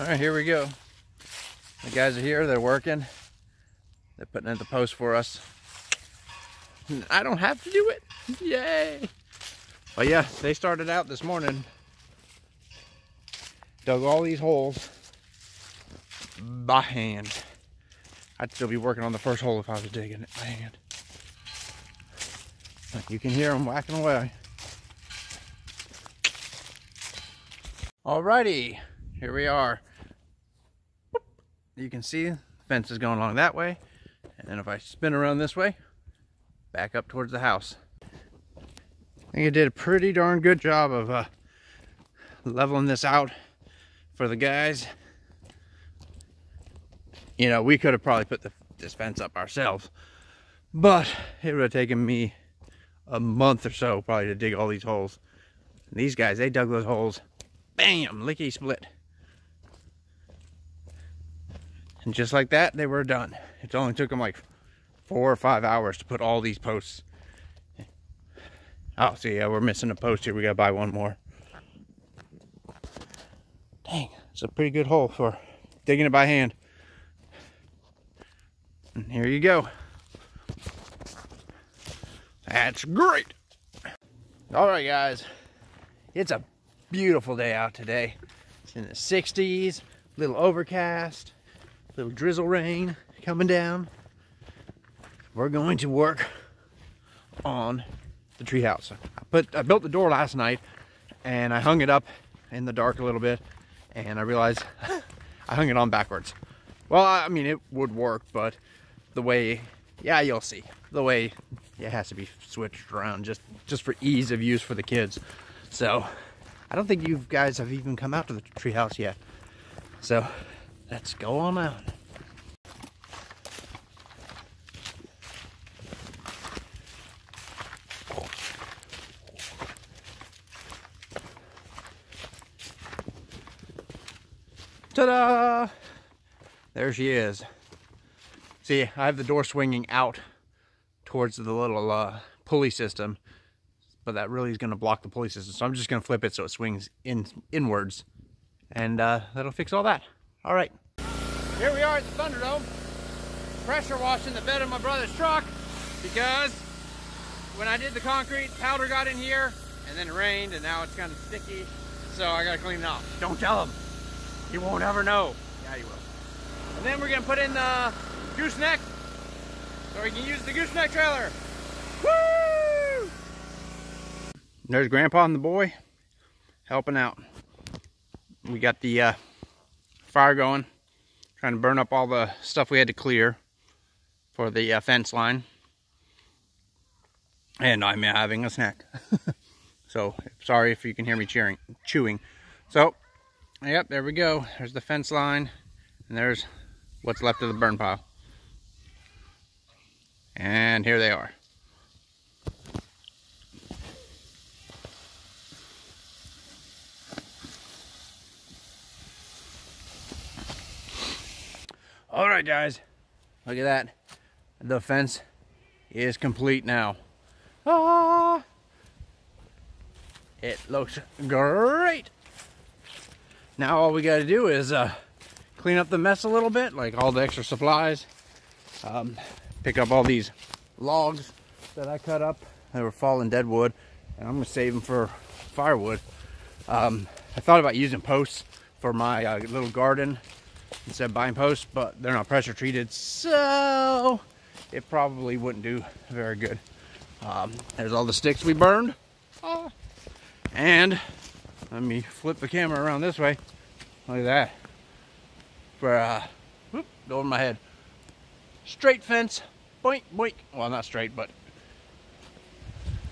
right, here we go. The guys are here, they're working. They're putting in the post for us. I don't have to do it. Yay. But yeah, they started out this morning. Dug all these holes by hand. I'd still be working on the first hole if I was digging it by hand. But you can hear them whacking away. Alrighty, here we are. You can see the fence is going along that way. And then if I spin around this way, back up towards the house. I think I did a pretty darn good job of uh, leveling this out for the guys. You know, we could have probably put the, this fence up ourselves, but it would have taken me a month or so probably to dig all these holes. And these guys, they dug those holes, bam, licky split. And just like that, they were done. It only took them like four or five hours to put all these posts. Oh, see, yeah, we're missing a post here. We gotta buy one more. Dang, it's a pretty good hole for digging it by hand. And here you go. That's great. All right, guys. It's a beautiful day out today. It's in the 60s, little overcast, little drizzle rain coming down. We're going to work on the treehouse. I put I built the door last night and I hung it up in the dark a little bit and I realized I hung it on backwards. Well, I mean, it would work, but the way, yeah, you'll see. The way it has to be switched around just, just for ease of use for the kids. So, I don't think you guys have even come out to the treehouse yet. So, let's go on out. Ta-da! There she is. See, I have the door swinging out towards the little uh, pulley system, but that really is going to block the pulley system. So I'm just going to flip it so it swings in inwards, and uh, that'll fix all that. All right. Here we are at the Thunderdome. Pressure washing the bed of my brother's truck because when I did the concrete, powder got in here, and then it rained, and now it's kind of sticky. So I got to clean it off. Don't tell him. You won't ever know. Yeah, you will. And then we're gonna put in the gooseneck so we can use the gooseneck trailer. Woo! There's Grandpa and the boy helping out. We got the uh, fire going, trying to burn up all the stuff we had to clear for the uh, fence line. And I'm having a snack. so sorry if you can hear me cheering, chewing. So Yep, there we go. There's the fence line, and there's what's left of the burn pile. And here they are. All right, guys, look at that. The fence is complete now. Ah! It looks great. Now all we got to do is uh, clean up the mess a little bit, like all the extra supplies. Um, pick up all these logs that I cut up. They were fallen dead wood, and I'm gonna save them for firewood. Um, I thought about using posts for my uh, little garden instead buying posts, but they're not pressure treated, so it probably wouldn't do very good. Um, there's all the sticks we burned. Oh. And let me flip the camera around this way. Look at that. For, uh, whoop, over my head. Straight fence, boink, boink. Well, not straight, but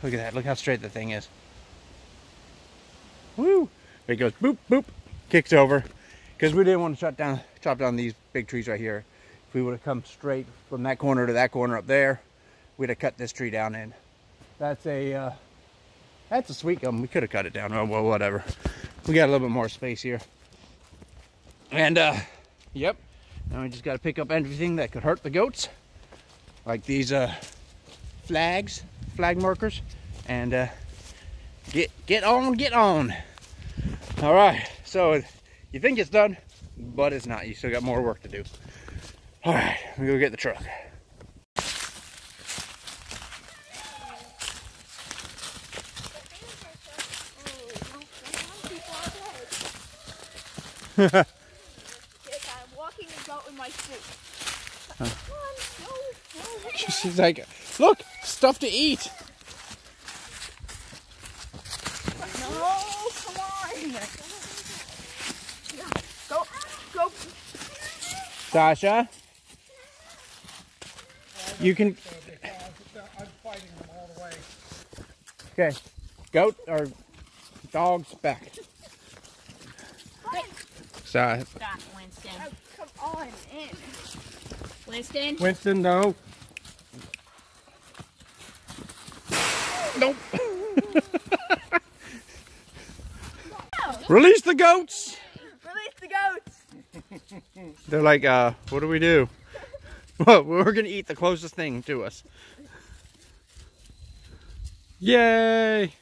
look at that. Look how straight the thing is. Woo! It goes boop, boop, kicks over. Because we didn't want to shut down, chop down these big trees right here. If we would have come straight from that corner to that corner up there, we'd have cut this tree down in. That's a, uh, that's a sweet gum. We could have cut it down. Oh, well, whatever. We got a little bit more space here. And, uh, yep. Now we just got to pick up everything that could hurt the goats. Like these, uh, flags, flag markers. And, uh, get, get on, get on. All right. So, you think it's done? But it's not. You still got more work to do. All right, we go get the truck. I'm walking goat in my suit. On, no, no. She's like, look, stuff to eat. No, come on. Go, go. Sasha, you can. I'm fighting them all the way. Okay, goat or dog's back. Sa- Stop, Winston. Oh, come on in. Winston. Winston, no. Nope. Release the goats. They're like, uh, what do we do? Well, we're gonna eat the closest thing to us. Yay!